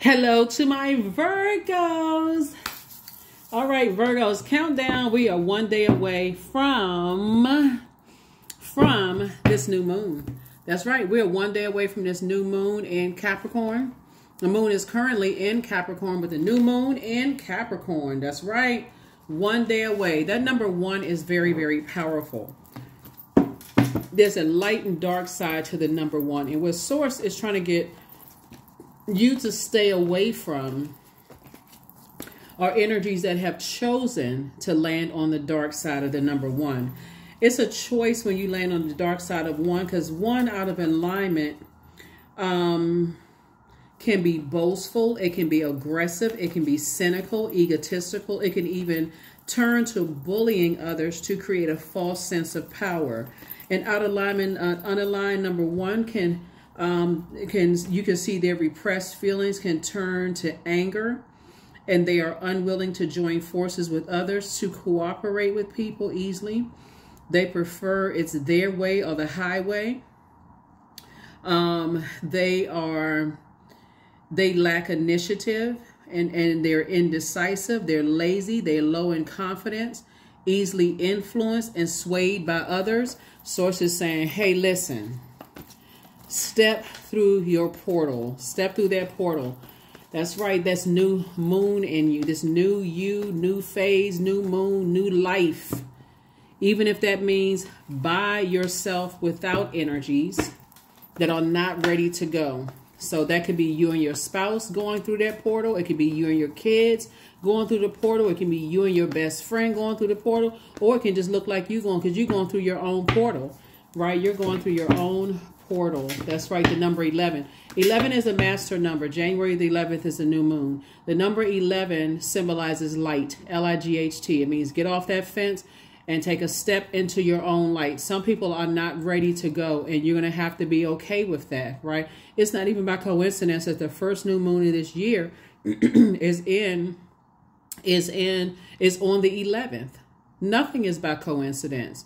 Hello to my Virgos. All right, Virgos, countdown. We are one day away from from this new moon. That's right. We're one day away from this new moon in Capricorn. The moon is currently in Capricorn, but the new moon in Capricorn. That's right. One day away. That number one is very, very powerful. There's a light and dark side to the number one. And what Source is trying to get you to stay away from are energies that have chosen to land on the dark side of the number one. It's a choice when you land on the dark side of one because one out of alignment um, can be boastful, it can be aggressive, it can be cynical, egotistical, it can even turn to bullying others to create a false sense of power. And out of alignment, uh, unaligned number one can um, can you can see their repressed feelings can turn to anger and they are unwilling to join forces with others to cooperate with people easily. They prefer it's their way or the highway. Um, they are they lack initiative and, and they're indecisive, they're lazy, they're low in confidence, easily influenced and swayed by others. Sources saying, hey, listen, step through your portal. Step through that portal. That's right. That's new moon in you. This new you, new phase, new moon, new life. Even if that means by yourself without energies that are not ready to go. So that could be you and your spouse going through that portal. It could be you and your kids going through the portal. It can be you and your best friend going through the portal. Or it can just look like you going because you're going through your own portal, right? You're going through your own portal. That's right, the number 11. 11 is a master number. January the 11th is a new moon. The number 11 symbolizes light, L I G H T. It means get off that fence and take a step into your own light. Some people are not ready to go, and you're going to have to be okay with that, right? It's not even by coincidence that the first new moon of this year is in is in is on the 11th. Nothing is by coincidence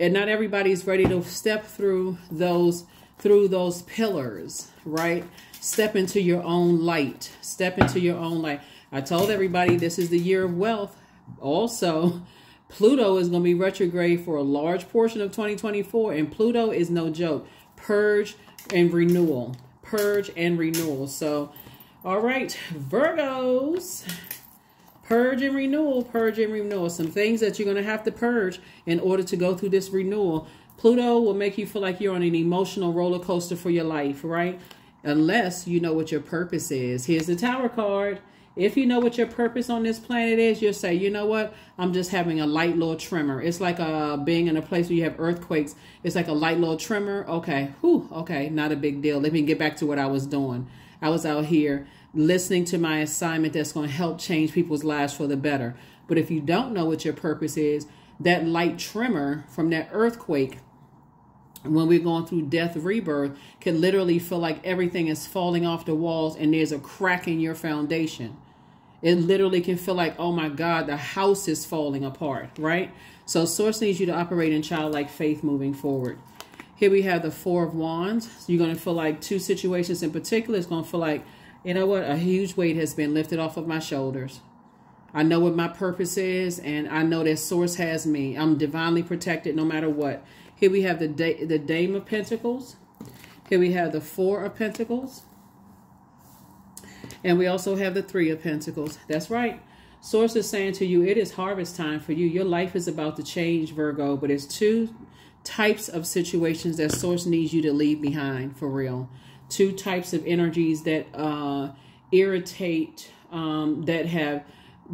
and not everybody is ready to step through those through those pillars right? Step into your own light. Step into your own light. I told everybody this is the year of wealth. Also pluto is going to be retrograde for a large portion of 2024 and pluto is no joke. Purge and renewal. Purge and renewal. So all right virgos Purge and renewal, purge and renewal. Some things that you're going to have to purge in order to go through this renewal. Pluto will make you feel like you're on an emotional roller coaster for your life, right? Unless you know what your purpose is. Here's the Tower card. If you know what your purpose on this planet is, you'll say, you know what? I'm just having a light little tremor. It's like uh, being in a place where you have earthquakes. It's like a light little tremor. Okay, whew, okay, not a big deal. Let me get back to what I was doing. I was out here listening to my assignment that's going to help change people's lives for the better. But if you don't know what your purpose is, that light tremor from that earthquake when we're going through death rebirth can literally feel like everything is falling off the walls and there's a crack in your foundation. It literally can feel like, oh my God, the house is falling apart, right? So Source needs you to operate in childlike faith moving forward. Here we have the Four of Wands. You're going to feel like two situations in particular. It's going to feel like you know what? A huge weight has been lifted off of my shoulders. I know what my purpose is, and I know that source has me. I'm divinely protected no matter what. Here we have the, da the Dame of Pentacles. Here we have the Four of Pentacles. And we also have the Three of Pentacles. That's right. Source is saying to you, it is harvest time for you. Your life is about to change, Virgo, but it's two types of situations that Source needs you to leave behind for real two types of energies that uh, irritate, um, that have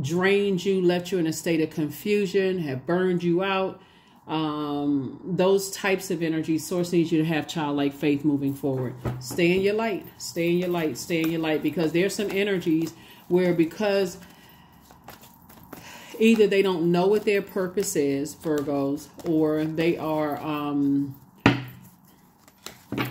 drained you, left you in a state of confusion, have burned you out. Um, those types of energies, Source needs you to have childlike faith moving forward. Stay in your light, stay in your light, stay in your light, because there's some energies where because either they don't know what their purpose is, Virgos, or they are um,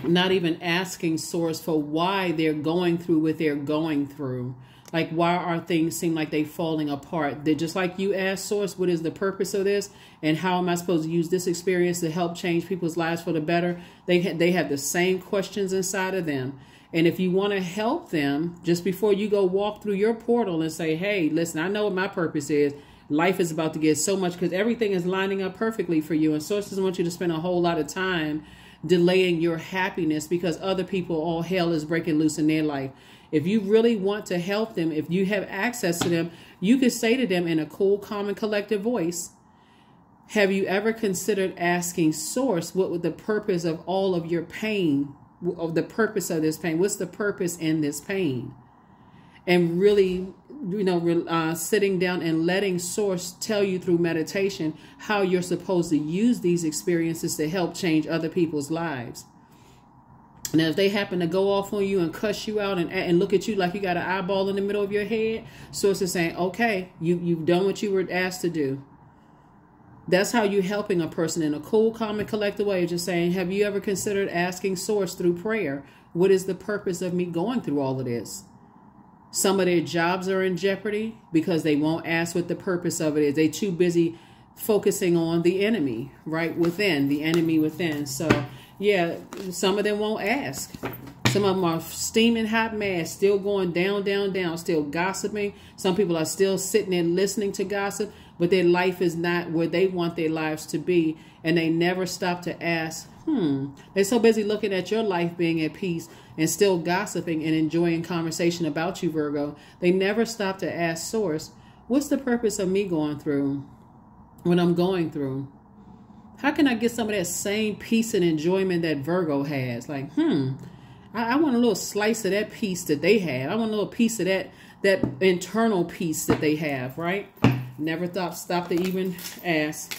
not even asking source for why they're going through what they're going through. Like why are things seem like they falling apart? They're just like you ask source what is the purpose of this? And how am i supposed to use this experience to help change people's lives for the better? They ha- they have the same questions inside of them. And if you want to help them, just before you go walk through your portal and say, hey, listen, I know what my purpose is. Life is about to get so much because everything is lining up perfectly for you. And source doesn't want you to spend a whole lot of time delaying your happiness because other people, all hell is breaking loose in their life. If you really want to help them, if you have access to them, you can say to them in a cool, calm, and collective voice, have you ever considered asking Source what would the purpose of all of your pain, of the purpose of this pain? What's the purpose in this pain? And really, you know, uh, sitting down and letting Source tell you through meditation how you're supposed to use these experiences to help change other people's lives. Now, if they happen to go off on you and cuss you out and, and look at you like you got an eyeball in the middle of your head, Source is saying, okay, you, you've done what you were asked to do. That's how you're helping a person in a cool, calm, and collected way. Just saying, have you ever considered asking Source through prayer, what is the purpose of me going through all of this? Some of their jobs are in jeopardy because they won't ask what the purpose of it is. They too busy focusing on the enemy right within, the enemy within. So, yeah, some of them won't ask. Some of them are steaming hot mad, still going down, down, down, still gossiping. Some people are still sitting there listening to gossip but their life is not where they want their lives to be. And they never stop to ask, hmm, they're so busy looking at your life being at peace and still gossiping and enjoying conversation about you, Virgo. They never stop to ask Source, what's the purpose of me going through what I'm going through? How can I get some of that same peace and enjoyment that Virgo has? Like, hmm, I, I want a little slice of that peace that they have. I want a little piece of that that internal peace that they have, right? Never thought stop to even ask.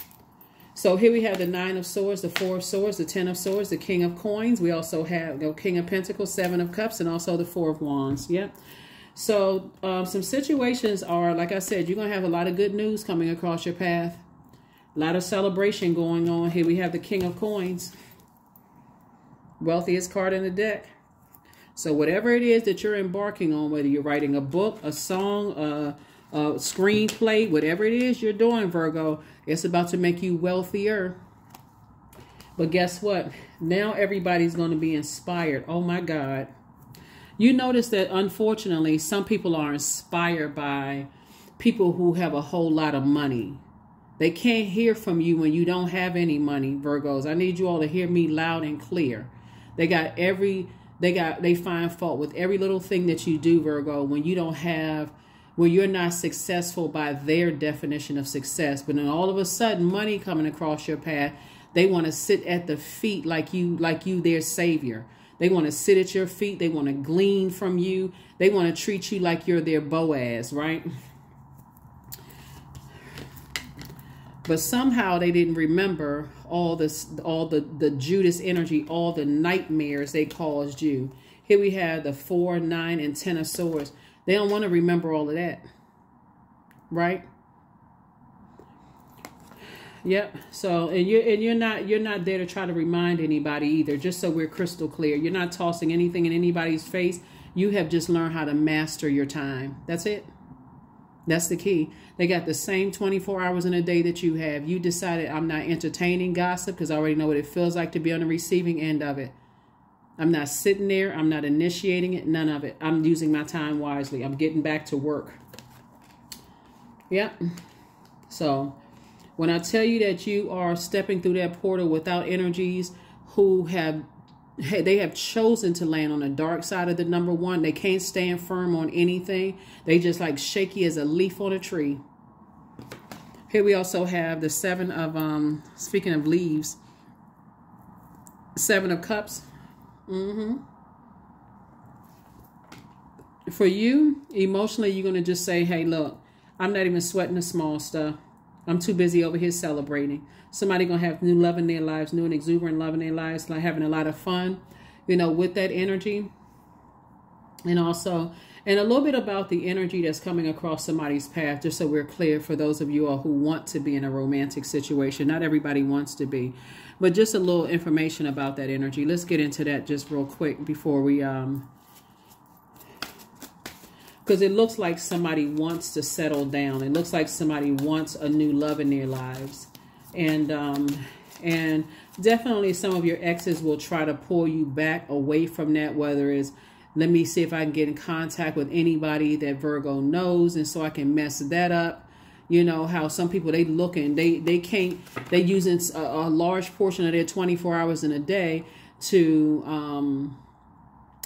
So here we have the Nine of Swords, the Four of Swords, the Ten of Swords, the King of Coins. We also have the King of Pentacles, Seven of Cups, and also the Four of Wands. Yep. So um, some situations are, like I said, you're going to have a lot of good news coming across your path. A lot of celebration going on. Here we have the King of Coins. Wealthiest card in the deck. So whatever it is that you're embarking on, whether you're writing a book, a song, uh, uh, screenplay, whatever it is you're doing, Virgo, it's about to make you wealthier. But guess what? Now everybody's going to be inspired. Oh my God. You notice that unfortunately, some people are inspired by people who have a whole lot of money. They can't hear from you when you don't have any money, Virgos. I need you all to hear me loud and clear. They got every, they got, they find fault with every little thing that you do, Virgo, when you don't have where you're not successful by their definition of success. But then all of a sudden, money coming across your path, they want to sit at the feet like you, like you, their savior. They want to sit at your feet. They want to glean from you. They want to treat you like you're their Boaz, right? But somehow they didn't remember all this, all the the Judas energy, all the nightmares they caused you. Here we have the four, nine, and ten of swords. They don't want to remember all of that. Right? Yep. So and you're and you're not you're not there to try to remind anybody either, just so we're crystal clear. You're not tossing anything in anybody's face. You have just learned how to master your time. That's it. That's the key. They got the same 24 hours in a day that you have. You decided I'm not entertaining gossip because I already know what it feels like to be on the receiving end of it. I'm not sitting there. I'm not initiating it. None of it. I'm using my time wisely. I'm getting back to work. Yep. So when I tell you that you are stepping through that portal without energies who have they have chosen to land on the dark side of the number one. They can't stand firm on anything. They just like shaky as a leaf on a tree. Here we also have the seven of um speaking of leaves, seven of cups. Mm-hmm. For you, emotionally, you're going to just say, hey, look, I'm not even sweating the small stuff. I'm too busy over here celebrating. Somebody going to have new love in their lives, new and exuberant love in their lives, like having a lot of fun, you know, with that energy. And also, and a little bit about the energy that's coming across somebody's path, just so we're clear for those of you all who want to be in a romantic situation. Not everybody wants to be. But just a little information about that energy. Let's get into that just real quick before we... um because it looks like somebody wants to settle down. It looks like somebody wants a new love in their lives. And um, and definitely some of your exes will try to pull you back away from that, whether it's let me see if I can get in contact with anybody that Virgo knows, and so I can mess that up. You know how some people they looking they they can't they using a, a large portion of their 24 hours in a day to um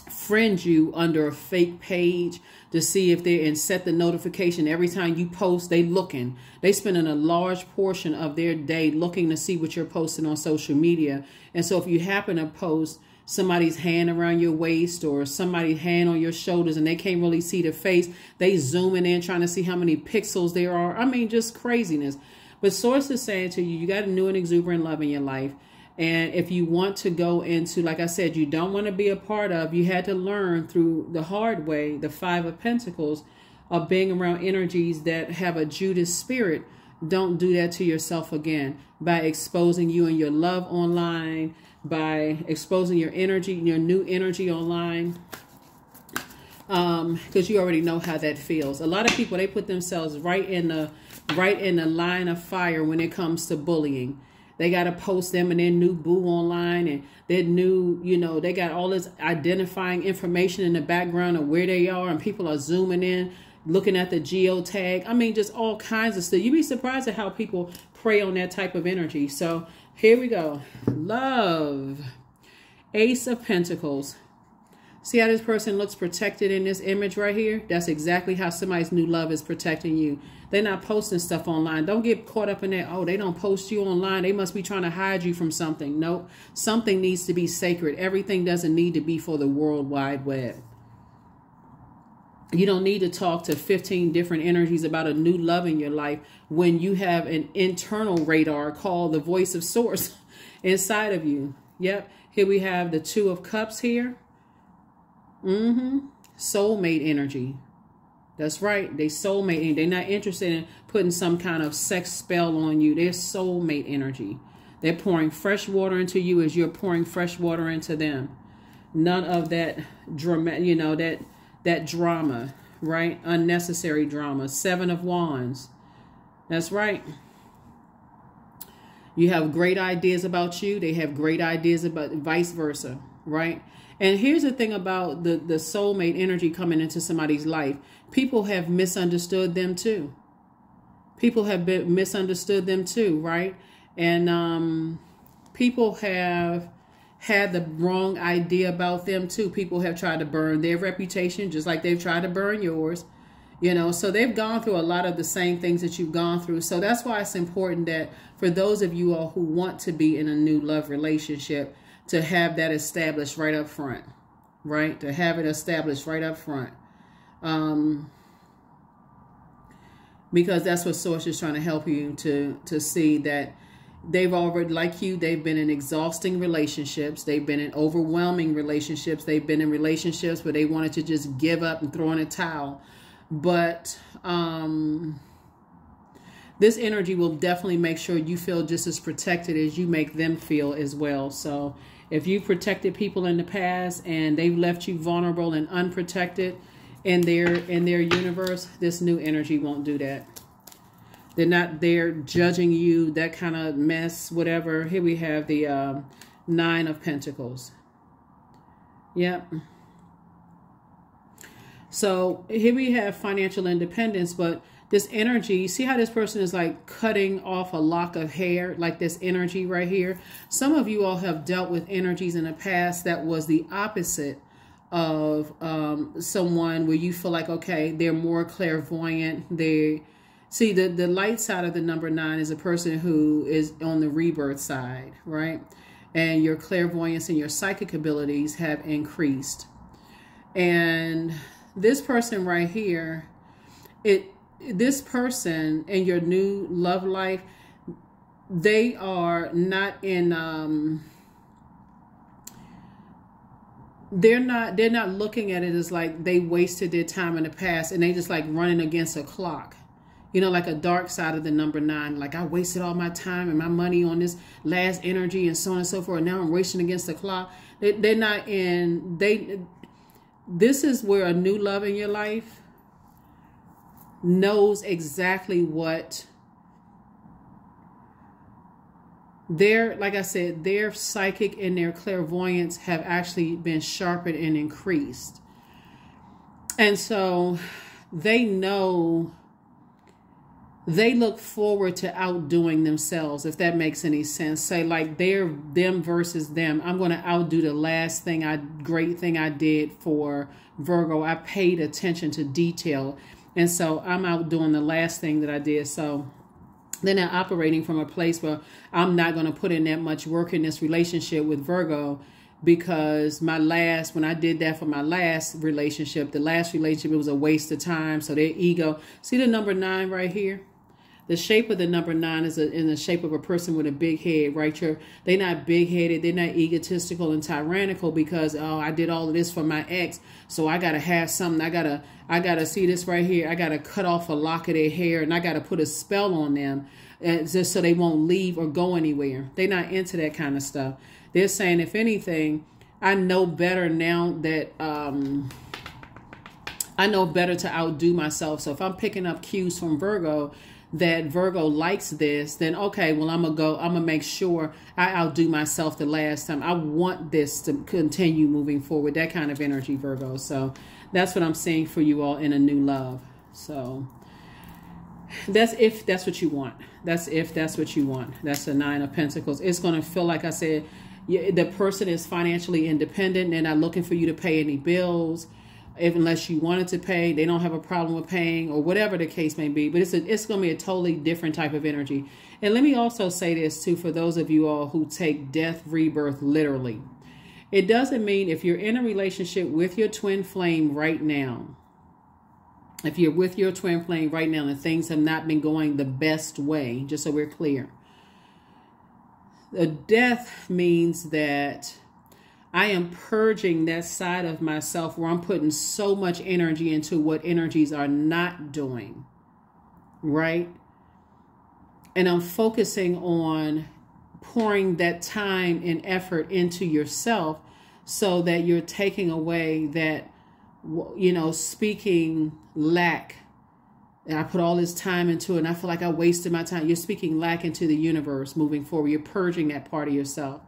friend you under a fake page to see if they're and set the notification every time you post they looking they spending a large portion of their day looking to see what you're posting on social media and so if you happen to post somebody's hand around your waist or somebody's hand on your shoulders and they can't really see the face they zooming in trying to see how many pixels there are. I mean just craziness. But source is saying to you you got a new and exuberant love in your life. And if you want to go into, like I said, you don't want to be a part of, you had to learn through the hard way, the Five of Pentacles, of being around energies that have a Judas spirit. Don't do that to yourself again by exposing you and your love online, by exposing your energy, your new energy online. Um because you already know how that feels. A lot of people they put themselves right in the right in the line of fire when it comes to bullying. They got to post them and their new boo online and their new, you know, they got all this identifying information in the background of where they are and people are zooming in, looking at the geotag. I mean, just all kinds of stuff. You'd be surprised at how people prey on that type of energy. So here we go. Love. Ace of Pentacles. See how this person looks protected in this image right here? That's exactly how somebody's new love is protecting you. They're not posting stuff online. Don't get caught up in that, oh, they don't post you online. They must be trying to hide you from something. Nope. Something needs to be sacred. Everything doesn't need to be for the World Wide Web. You don't need to talk to 15 different energies about a new love in your life when you have an internal radar called the voice of source inside of you. Yep. Here we have the two of cups here. Mm-hmm. Soulmate energy. That's right. They soulmate. They're not interested in putting some kind of sex spell on you. They're soulmate energy. They're pouring fresh water into you as you're pouring fresh water into them. None of that drama, you know, that that drama, right? Unnecessary drama. Seven of Wands. That's right. You have great ideas about you. They have great ideas about vice versa, right? And here's the thing about the, the soulmate energy coming into somebody's life. People have misunderstood them too. People have been misunderstood them too, right? And um, people have had the wrong idea about them too. People have tried to burn their reputation just like they've tried to burn yours. You know, so they've gone through a lot of the same things that you've gone through. So that's why it's important that for those of you all who want to be in a new love relationship, to have that established right up front, right? To have it established right up front. Um, because that's what Source is trying to help you to, to see that they've already, like you, they've been in exhausting relationships. They've been in overwhelming relationships. They've been in relationships where they wanted to just give up and throw in a towel. But um, this energy will definitely make sure you feel just as protected as you make them feel as well. So if you've protected people in the past and they've left you vulnerable and unprotected in their in their universe, this new energy won't do that. They're not there judging you, that kind of mess, whatever. Here we have the um, Nine of Pentacles. Yep. So here we have financial independence, but this energy, see how this person is like cutting off a lock of hair, like this energy right here. Some of you all have dealt with energies in the past that was the opposite of um, someone where you feel like, okay, they're more clairvoyant. They see the, the light side of the number nine is a person who is on the rebirth side, right? And your clairvoyance and your psychic abilities have increased. And this person right here, it this person in your new love life, they are not in um they're not they're not looking at it as like they wasted their time in the past and they just like running against a clock you know like a dark side of the number nine. Like i wasted all my time and my money on this last energy and so on and so forth. And now i'm racing against the clock. They, they're not in they this is where a new love in your life knows exactly what their like i said their psychic and their clairvoyance have actually been sharpened and increased. And so they know they look forward to outdoing themselves if that makes any sense say like they're them versus them i'm going to outdo the last thing i great thing i did for virgo i paid attention to detail and so i'm outdoing the last thing that i did so then they're operating from a place where i'm not going to put in that much work in this relationship with virgo because my last when I did that for my last relationship, the last relationship it was a waste of time. So their ego. See the number nine right here? The shape of the number nine is a, in the shape of a person with a big head, right? You're, they're not big headed, they're not egotistical and tyrannical because oh I did all of this for my ex, so I gotta have something. I gotta I gotta see this right here. I gotta cut off a lock of their hair and I gotta put a spell on them, and just so they won't leave or go anywhere. They're not into that kind of stuff. They're saying if anything, I know better now that um, I know better to outdo myself. So if I'm picking up cues from Virgo, that Virgo likes this, then okay, well, I'm going to go, I'm going to make sure I outdo myself the last time. I want this to continue moving forward, that kind of energy, Virgo. So that's what I'm seeing for you all in a new love. So that's if that's what you want. That's if that's what you want. That's the Nine of Pentacles. It's going to feel like I said, the person is financially independent. They're not looking for you to pay any bills if unless you wanted to pay, they don't have a problem with paying or whatever the case may be. But it's a, it's going to be a totally different type of energy. And let me also say this too for those of you all who take death rebirth literally. It doesn't mean if you're in a relationship with your twin flame right now, if you're with your twin flame right now and things have not been going the best way, just so we're clear. The death means that I am purging that side of myself where I'm putting so much energy into what energies are not doing. Right? And I'm focusing on pouring that time and effort into yourself so that you're taking away that, you know, speaking lack. And I put all this time into it and I feel like I wasted my time. You're speaking lack into the universe moving forward. You're purging that part of yourself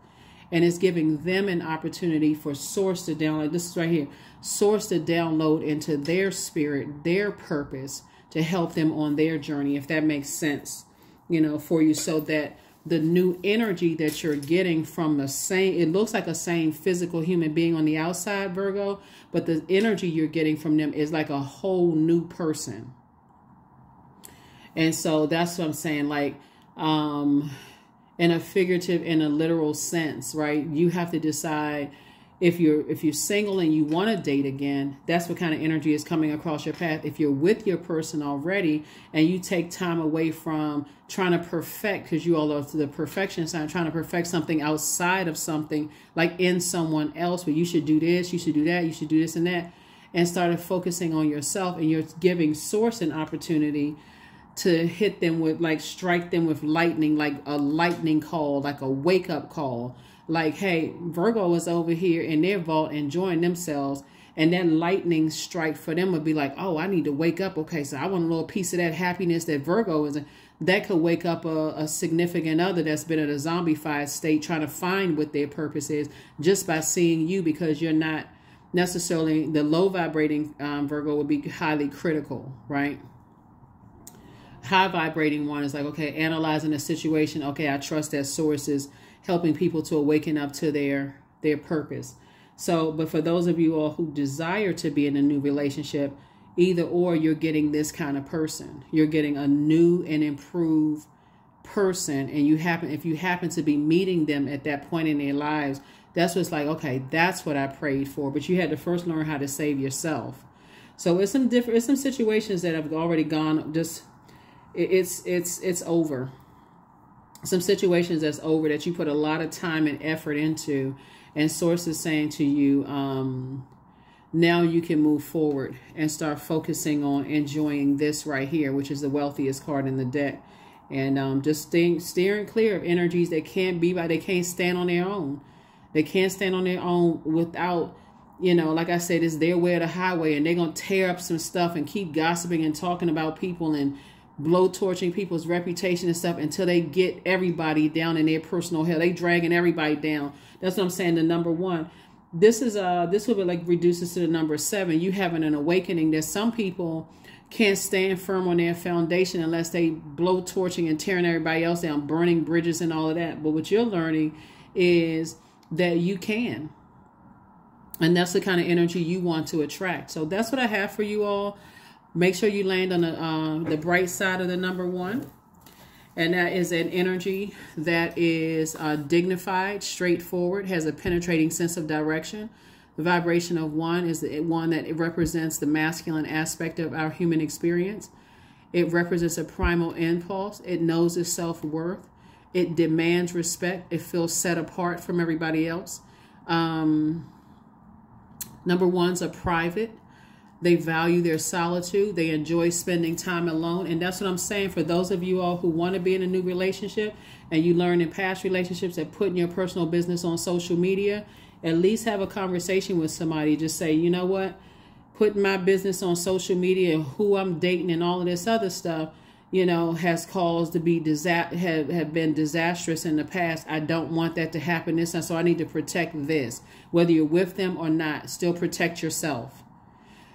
and it's giving them an opportunity for source to download this is right here source to download into their spirit their purpose to help them on their journey if that makes sense you know for you so that the new energy that you're getting from the same it looks like a same physical human being on the outside virgo but the energy you're getting from them is like a whole new person. And so that's what i'm saying like um in a figurative and a literal sense, right? You have to decide if you're if you're single and you want to date again, that's what kind of energy is coming across your path. If you're with your person already and you take time away from trying to perfect, because you all are the perfection side, trying to perfect something outside of something, like in someone else, where you should do this, you should do that, you should do this and that, and started focusing on yourself and you're giving source an opportunity to hit them with like strike them with lightning like a lightning call like a wake up call. Like hey virgo is over here in their vault enjoying themselves and that lightning strike for them would be like oh i need to wake up. Okay so i want a little piece of that happiness that virgo is that could wake up a, a significant other that's been in a zombified state trying to find what their purpose is just by seeing you because you're not necessarily the low vibrating um, virgo would be highly critical right high vibrating one is like, okay, analyzing a situation. Okay, I trust that source is helping people to awaken up to their their purpose. So, but for those of you all who desire to be in a new relationship, either or you're getting this kind of person. You're getting a new and improved person and you happen if you happen to be meeting them at that point in their lives, that's what's like, okay, that's what I prayed for, but you had to first learn how to save yourself. So it's some different it's some situations that have already gone just it's it's it's over. Some situations that's over that you put a lot of time and effort into and sources saying to you um, now you can move forward and start focusing on enjoying this right here which is the wealthiest card in the deck. And um, just staying steering clear of energies that can't be by they can't stand on their own. They can't stand on their own without you know like i said it's their way of the highway and they're gonna tear up some stuff and keep gossiping and talking about people and blow torching people's reputation and stuff until they get everybody down in their personal hell. They dragging everybody down. That's what I'm saying. The number one, this is uh this will be like reduces to the number seven. You having an awakening that some people can't stand firm on their foundation unless they blow torching and tearing everybody else down, burning bridges and all of that. But what you're learning is that you can. And that's the kind of energy you want to attract. So that's what I have for you all. Make sure you land on the uh, the bright side of the number one. And that is an energy that is uh, dignified, straightforward, has a penetrating sense of direction. The vibration of one is the one that represents the masculine aspect of our human experience. It represents a primal impulse. It knows its self worth. It demands respect. It feels set apart from everybody else. Um, number ones are private. They value their solitude. They enjoy spending time alone. And that's what I'm saying for those of you all who want to be in a new relationship and you learn in past relationships that putting your personal business on social media, at least have a conversation with somebody. Just say, you know what? Putting my business on social media, who I'm dating, and all of this other stuff, you know, has caused to be disa- have, have been disastrous in the past. I don't want that to happen this time, so I need to protect this. Whether you're with them or not, still protect yourself.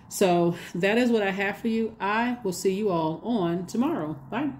So that is what I have for you. I will see you all on tomorrow. Bye.